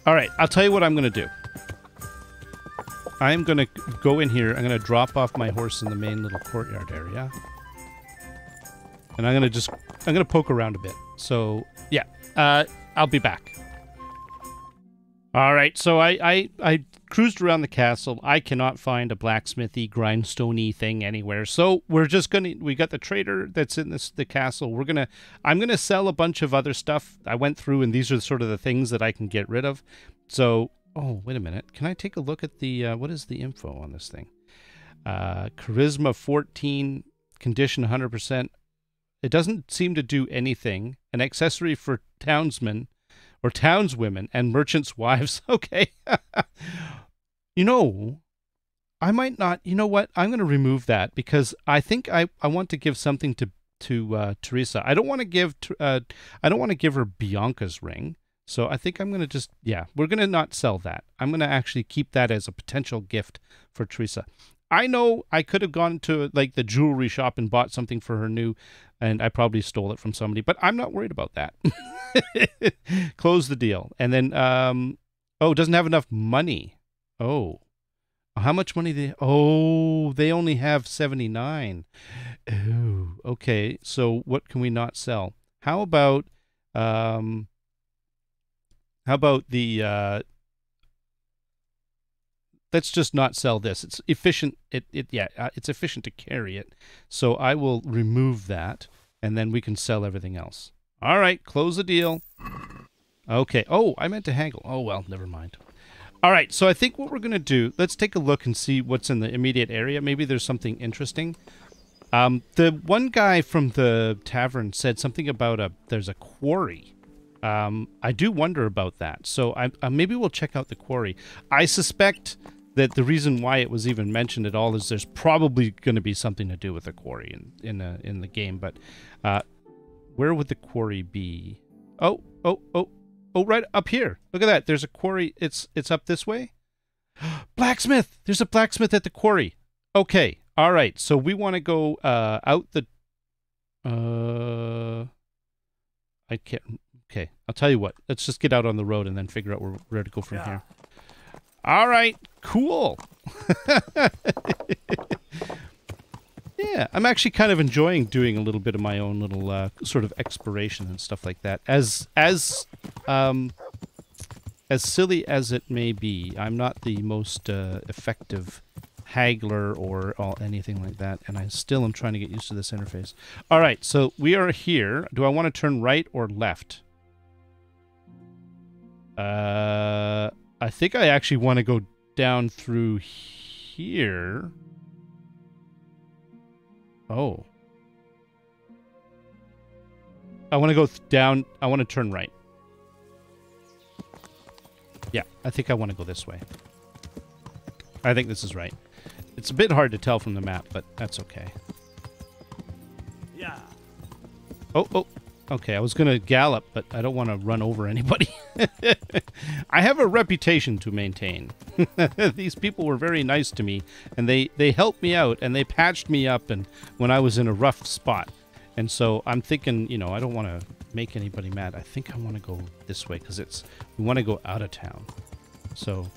All right, I'll tell you what I'm going to do. I'm going to go in here. I'm going to drop off my horse in the main little courtyard area. And I'm going to just. I'm going to poke around a bit. So, yeah. Uh, I'll be back. All right. So I, I, I cruised around the castle. I cannot find a blacksmithy grindstone thing anywhere. So we're just gonna. We got the trader that's in this the castle. We're gonna. I'm gonna sell a bunch of other stuff. I went through, and these are sort of the things that I can get rid of. So, oh wait a minute. Can I take a look at the uh, what is the info on this thing? Uh, charisma 14, condition 100 percent. It doesn't seem to do anything. An accessory for townsmen or townswomen and merchants' wives. Okay. you know, I might not. You know what? I'm going to remove that because I think I, I want to give something to to uh, Teresa. I don't want to give uh, I don't want to give her Bianca's ring. So I think I'm going to just yeah, we're going to not sell that. I'm going to actually keep that as a potential gift for Teresa. I know I could have gone to like the jewelry shop and bought something for her new and I probably stole it from somebody, but I'm not worried about that. Close the deal. And then um oh, doesn't have enough money. Oh. How much money they Oh, they only have 79. Oh, okay. So what can we not sell? How about um how about the uh let's just not sell this. It's efficient. It, it yeah, uh, it's efficient to carry it. So I will remove that, and then we can sell everything else. All right, close the deal. Okay. Oh, I meant to haggle. Oh well, never mind. All right. So I think what we're gonna do. Let's take a look and see what's in the immediate area. Maybe there's something interesting. Um, the one guy from the tavern said something about a there's a quarry. Um, I do wonder about that. So I, uh, maybe we'll check out the quarry. I suspect that the reason why it was even mentioned at all is there's probably going to be something to do with the quarry in in, a, in the game. But uh, where would the quarry be? Oh, oh, oh, oh! Right up here. Look at that. There's a quarry. It's it's up this way. blacksmith. There's a blacksmith at the quarry. Okay. All right. So we want to go uh, out the. Uh, I can't. Okay, I'll tell you what. Let's just get out on the road and then figure out where, where to go from yeah. here. All right, cool. yeah, I'm actually kind of enjoying doing a little bit of my own little uh, sort of exploration and stuff like that. As as um, as silly as it may be, I'm not the most uh, effective haggler or anything like that, and I still am trying to get used to this interface. All right, so we are here. Do I want to turn right or left? Uh, I think I actually want to go down through here. Oh. I want to go down. I want to turn right. Yeah, I think I want to go this way. I think this is right. It's a bit hard to tell from the map, but that's okay. Yeah. Oh, oh. Okay, I was going to gallop, but I don't want to run over anybody. I have a reputation to maintain. These people were very nice to me, and they, they helped me out, and they patched me up and when I was in a rough spot. And so I'm thinking, you know, I don't want to make anybody mad. I think I want to go this way because it's we want to go out of town. So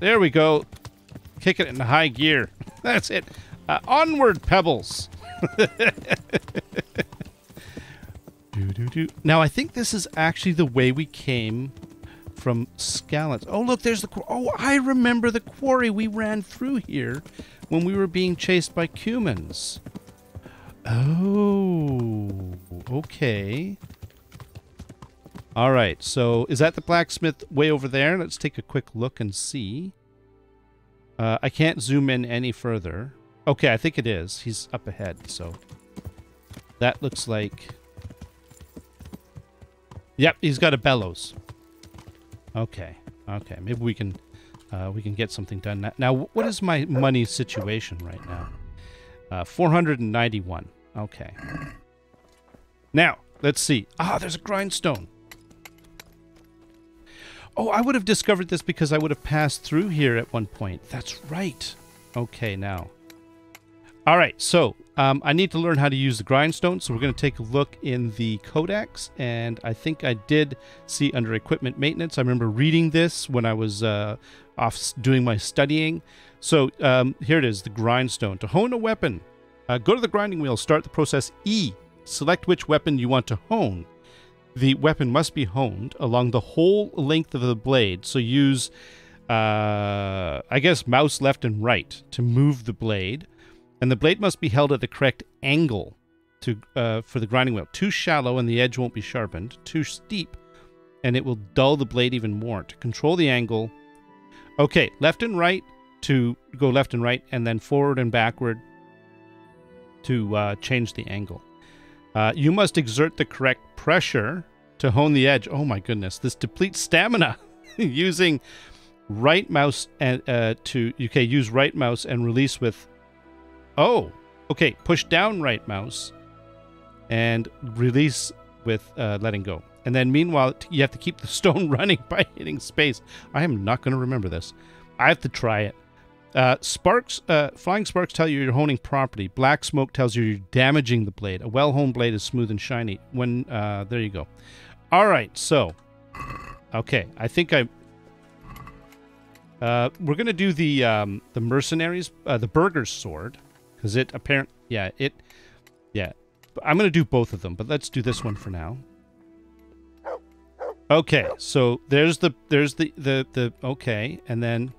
there we go. Kick it in high gear. That's it. Uh, onward, Pebbles. Now, I think this is actually the way we came from Skalitz. Oh, look, there's the... Oh, I remember the quarry we ran through here when we were being chased by Cumans. Oh, okay. All right, so is that the blacksmith way over there? Let's take a quick look and see. Uh, I can't zoom in any further. Okay, I think it is. He's up ahead, so... That looks like... Yep, he's got a bellows. Okay, okay. Maybe we can uh, we can get something done now. Now, what is my money situation right now? Uh, 491. Okay. Now, let's see. Ah, there's a grindstone. Oh, I would have discovered this because I would have passed through here at one point. That's right. Okay, now. All right, so um, I need to learn how to use the grindstone, so we're going to take a look in the codex, and I think I did see under equipment maintenance. I remember reading this when I was uh, off doing my studying. So um, here it is, the grindstone. To hone a weapon, uh, go to the grinding wheel, start the process E. Select which weapon you want to hone. The weapon must be honed along the whole length of the blade, so use uh, I guess mouse left and right to move the blade, and the blade must be held at the correct angle to uh, for the grinding wheel. Too shallow and the edge won't be sharpened. Too steep, and it will dull the blade even more. To control the angle, okay, left and right to go left and right, and then forward and backward to uh, change the angle. Uh, you must exert the correct pressure to hone the edge. Oh my goodness, this depletes stamina using right mouse and uh, to okay use right mouse and release with. Oh, okay, push down right mouse and release with uh, letting go. And then meanwhile, you have to keep the stone running by hitting space. I am not going to remember this. I have to try it. Uh, sparks, uh, flying sparks tell you you're honing property. Black smoke tells you you're damaging the blade. A well-honed blade is smooth and shiny. When uh, there you go. All right, so okay, I think I. Uh, we're gonna do the um, the mercenaries, uh, the burgher's sword, because it apparent, yeah, it, yeah. I'm gonna do both of them, but let's do this one for now. Okay, so there's the there's the the the okay, and then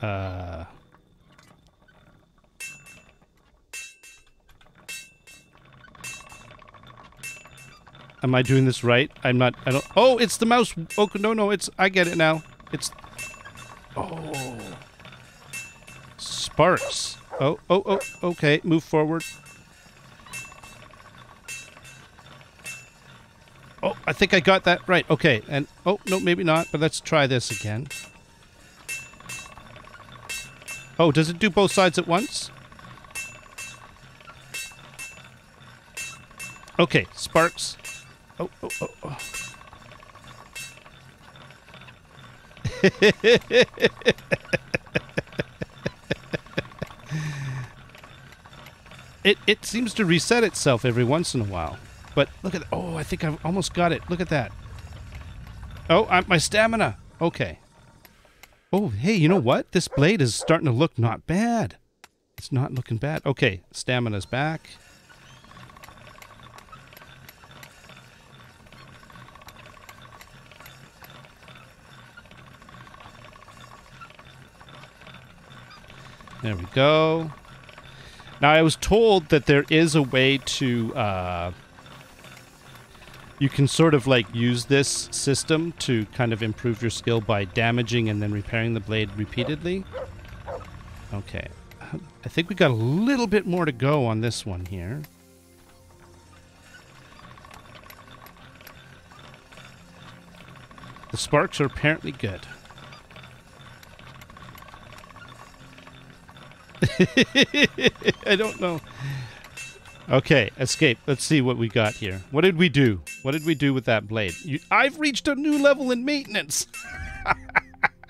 Uh. Am I doing this right? I'm not. I don't. Oh, it's the mouse. Oh no, no. It's. I get it now. It's. Oh. Sparks. Oh, oh, oh. Okay, move forward. Oh, I think I got that right. Okay, and oh no, maybe not. But let's try this again. Oh, does it do both sides at once? Okay, sparks. Oh, oh, oh, oh. it it seems to reset itself every once in a while. But look at oh, I think I've almost got it. Look at that. Oh, I, my stamina. Okay. Oh, hey, you know what? This blade is starting to look not bad. It's not looking bad. Okay, stamina's back. There we go. Now, I was told that there is a way to uh, you can sort of like use this system to kind of improve your skill by damaging and then repairing the blade repeatedly. Okay. I think we got a little bit more to go on this one here. The sparks are apparently good. I don't know. Okay, escape. Let's see what we got here. What did we do? What did we do with that blade? You, I've reached a new level in maintenance.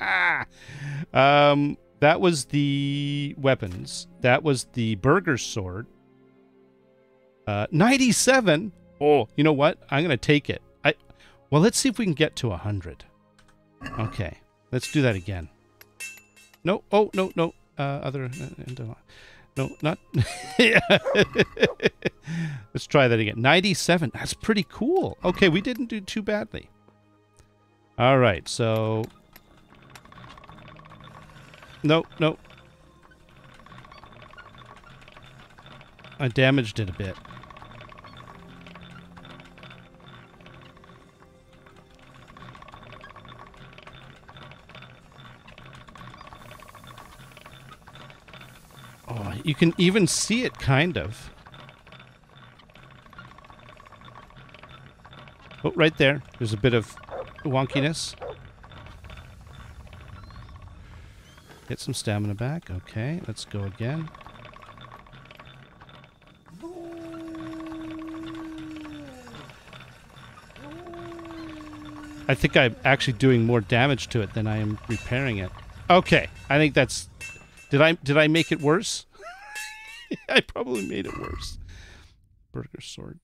um, that was the weapons. That was the burgher sword. Uh, 97. Oh, you know what? I'm gonna take it. I. Well, let's see if we can get to 100. Okay, let's do that again. No. Oh, no, no. Uh, other. Uh, no, not. Let's try that again. 97. That's pretty cool. Okay, we didn't do too badly. All right, so. No, no. I damaged it a bit. Oh, you can even see it, kind of. Oh, right there. There's a bit of wonkiness. Get some stamina back. Okay, let's go again. I think I'm actually doing more damage to it than I am repairing it. Okay, I think that's did I did I make it worse? I probably made it worse. Burgher sword.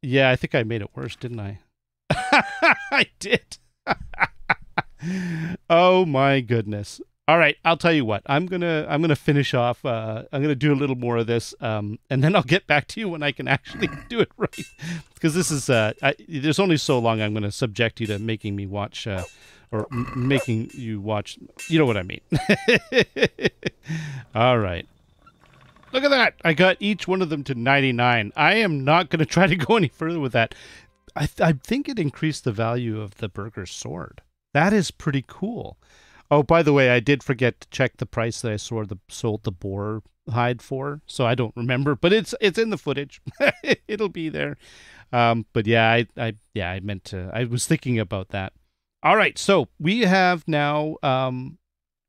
Yeah, I think I made it worse, didn't I? I did. oh my goodness. All right, I'll tell you what. I'm gonna I'm gonna finish off. Uh, I'm gonna do a little more of this, um, and then I'll get back to you when I can actually do it right. Because this is uh, I, there's only so long I'm gonna subject you to making me watch, uh, or m- making you watch. You know what I mean. All right. Look at that! I got each one of them to 99. I am not going to try to go any further with that. I, th- I think it increased the value of the burgher sword. That is pretty cool. Oh, by the way, I did forget to check the price that I sold the sold the boar hide for, so I don't remember, but it's it's in the footage. It'll be there. Um, but yeah, I, I yeah I meant to. I was thinking about that. All right, so we have now um,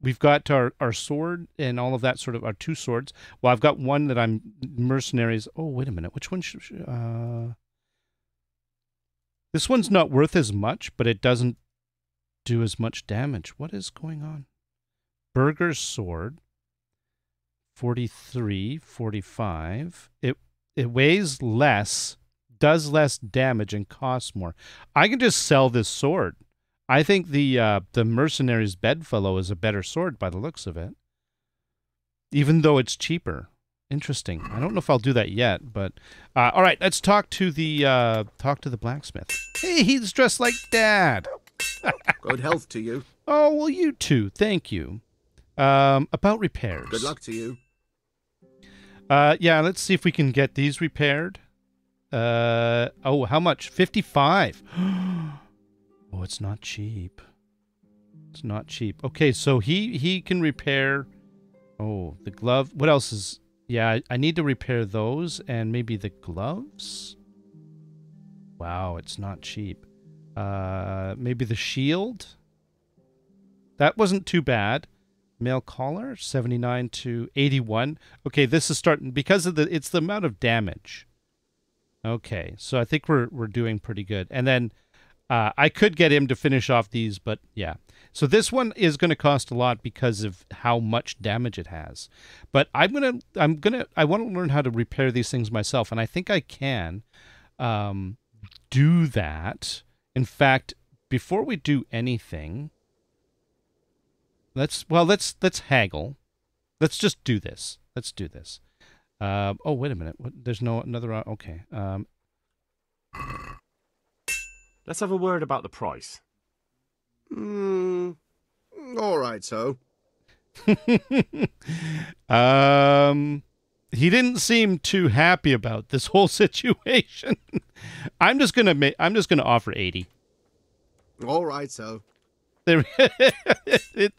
we've got our, our sword and all of that sort of our two swords. Well, I've got one that I'm mercenaries. Oh, wait a minute. Which one should, uh This one's not worth as much, but it doesn't do as much damage. What is going on? Burgher's sword 43, 45. It it weighs less, does less damage and costs more. I can just sell this sword. I think the uh, the mercenary's bedfellow is a better sword by the looks of it, even though it's cheaper. Interesting. I don't know if I'll do that yet, but uh, all right. Let's talk to the uh, talk to the blacksmith. Hey, he's dressed like Dad. Good health to you. Oh well, you too. Thank you. Um, about repairs. Good luck to you. Uh, yeah. Let's see if we can get these repaired. Uh, oh, how much? Fifty-five. Oh, it's not cheap. It's not cheap. Okay, so he he can repair. Oh, the glove. What else is? Yeah, I, I need to repair those and maybe the gloves. Wow, it's not cheap. Uh, maybe the shield. That wasn't too bad. Mail collar, seventy-nine to eighty-one. Okay, this is starting because of the. It's the amount of damage. Okay, so I think we're we're doing pretty good. And then uh, I could get him to finish off these, but yeah. So this one is going to cost a lot because of how much damage it has. But I'm gonna, I'm gonna, I want to learn how to repair these things myself, and I think I can um, do that. In fact, before we do anything, let's well, let's let's haggle. Let's just do this. Let's do this. Uh, oh, wait a minute. What, there's no another. uh, Okay. Um, Let's have a word about the price. Hmm. All right, so. um, he didn't seem too happy about this whole situation. I'm just gonna make. I'm just gonna offer eighty. All right, so. There. it,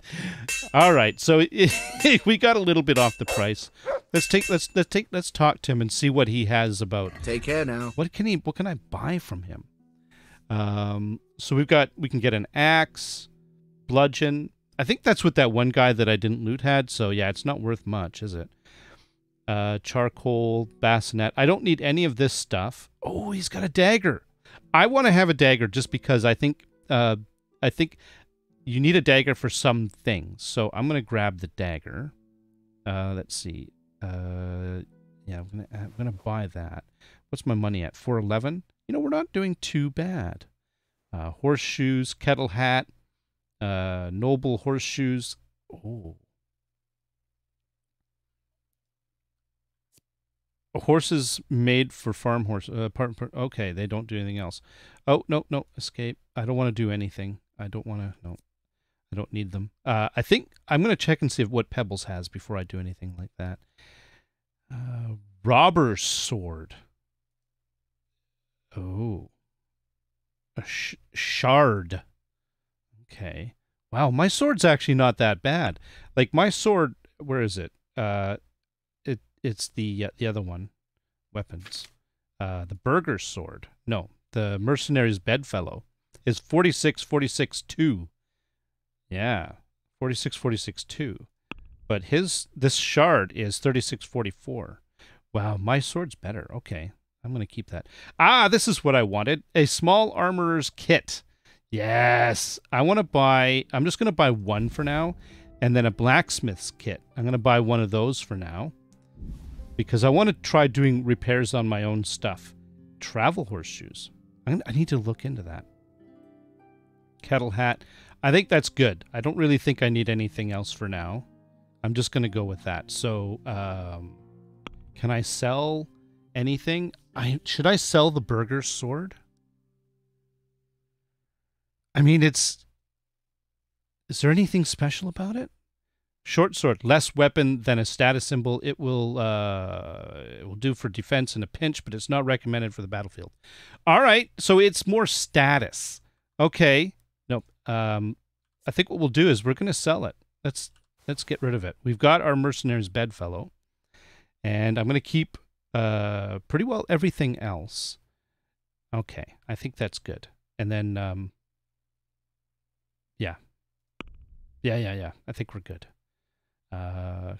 all right. So it, we got a little bit off the price. Let's take. Let's let's take. Let's talk to him and see what he has about. Take care now. What can he? What can I buy from him? Um. So we've got. We can get an axe, bludgeon. I think that's what that one guy that I didn't loot had. So yeah, it's not worth much, is it? Uh, charcoal, bascinet. I don't need any of this stuff. Oh, he's got a dagger. I want to have a dagger just because I think. Uh, I think you need a dagger for some things. So I'm gonna grab the dagger. Uh, let's see. Uh, yeah, I'm gonna I'm gonna buy that. What's my money at? Four eleven. You know, we're not doing too bad. Uh, horseshoes, kettle hat, uh, noble horseshoes. Oh. Horses made for farm horse. Uh, part, part, okay, they don't do anything else. Oh no, no, escape. I don't want to do anything. I don't want to. No, I don't need them. Uh, I think I'm gonna check and see if, what Pebbles has before I do anything like that. Uh, robber's sword. Oh, a sh- shard. Okay. Wow, my sword's actually not that bad. Like my sword, where is it? Uh, it's the uh, the other one, weapons. Uh, the burgher's sword. No, the mercenary's bedfellow is 46 46 2. Yeah, 46 46 2. But his this shard is 36 44. Wow, my sword's better. Okay. I'm going to keep that. Ah, this is what I wanted. A small armorer's kit. Yes. I want to buy I'm just going to buy one for now and then a blacksmith's kit. I'm going to buy one of those for now because I want to try doing repairs on my own stuff. Travel horseshoes. I'm, need to look into that. Kettle hat. I think that's good. I don't really think I need anything else for now. I'm just going to go with that. So, um, can I sell anything? I should I sell the burgher sword? I mean, it's. Is there anything special about it? Short sword, less weapon than a status symbol. It will uh, it will do for defense in a pinch, but it's not recommended for the battlefield. All right, so it's more status. Okay, nope. Um, I think what we'll do is we're going to sell it. Let's let's get rid of it. We've got our mercenaries bedfellow, and I'm going to keep uh pretty well everything else. Okay, I think that's good. And then um, yeah, yeah, yeah, yeah. I think we're good uh,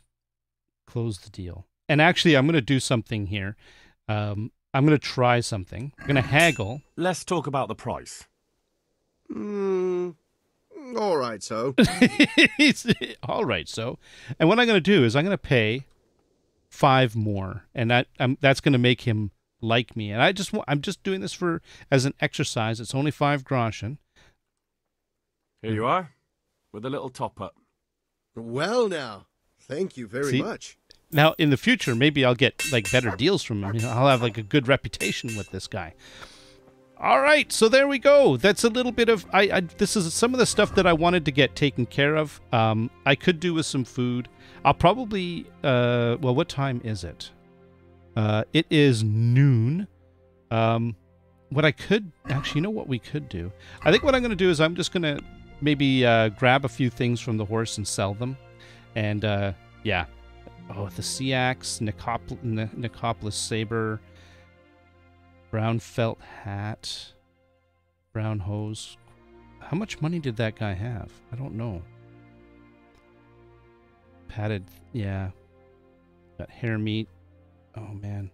close the deal. And actually, I'm going to do something here. Um, I'm going to try something. I'm going to haggle. Let's talk about the price. Hmm. All right, so. All right, so. And what I'm going to do is I'm going to pay five more, and that um, that's going to make him like me. And I just want, I'm just doing this for as an exercise. It's only five groschen. Here you are, with a little top up. Well, now. Thank you very See? much. Now, in the future, maybe I'll get like better deals from him. You know, I'll have like a good reputation with this guy. All right, so there we go. That's a little bit of I, I. This is some of the stuff that I wanted to get taken care of. Um, I could do with some food. I'll probably. Uh, well, what time is it? Uh, it is noon. Um, what I could actually, you know, what we could do. I think what I'm going to do is I'm just going to maybe uh, grab a few things from the horse and sell them, and uh, yeah. Oh, the sea axe, Nicopolis saber, brown felt hat, brown hose. How much money did that guy have? I don't know. Padded, yeah. Got hare meat. Oh man.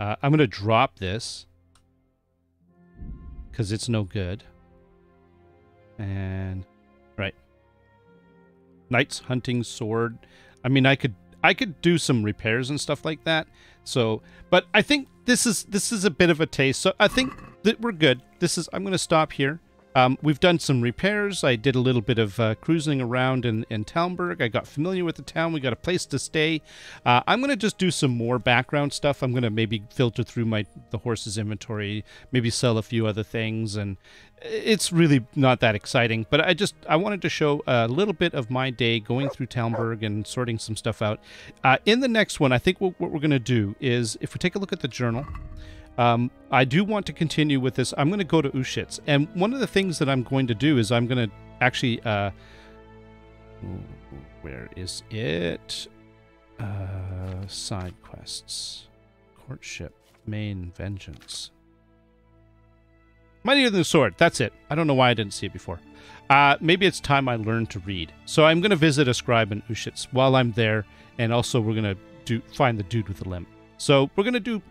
Uh, I'm gonna drop this because it's no good. And right, knight's hunting sword. I mean, I could I could do some repairs and stuff like that. So, but I think this is this is a bit of a taste. So I think that we're good. This is I'm going to stop here. Um, we've done some repairs. I did a little bit of uh, cruising around in, in Talmberg. I got familiar with the town. We got a place to stay. Uh, I'm going to just do some more background stuff. I'm going to maybe filter through my the horse's inventory, maybe sell a few other things, and it's really not that exciting. But I just I wanted to show a little bit of my day going through Talmberg and sorting some stuff out. Uh, in the next one, I think what, what we're going to do is if we take a look at the journal. Um, I do want to continue with this. I'm going to go to Uzhitz, and one of the things that I'm going to do is I'm going to actually. Uh, where is it? Uh, side quests, courtship, main vengeance. Mightier than the sword. That's it. I don't know why I didn't see it before. Uh, maybe it's time I learned to read. So I'm going to visit a scribe in Uzhitz while I'm there, and also we're going to do find the dude with the limp. So we're going to do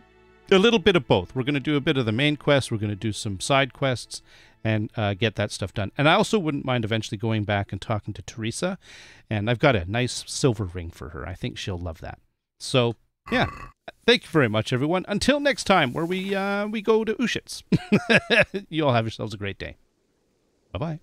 a little bit of both. We're going to do a bit of the main quest. We're going to do some side quests and uh, get that stuff done. And I also wouldn't mind eventually going back and talking to Teresa. And I've got a nice silver ring for her. I think she'll love that. So yeah, thank you very much, everyone. Until next time, where we uh, we go to Uzhitz. you all have yourselves a great day. Bye bye.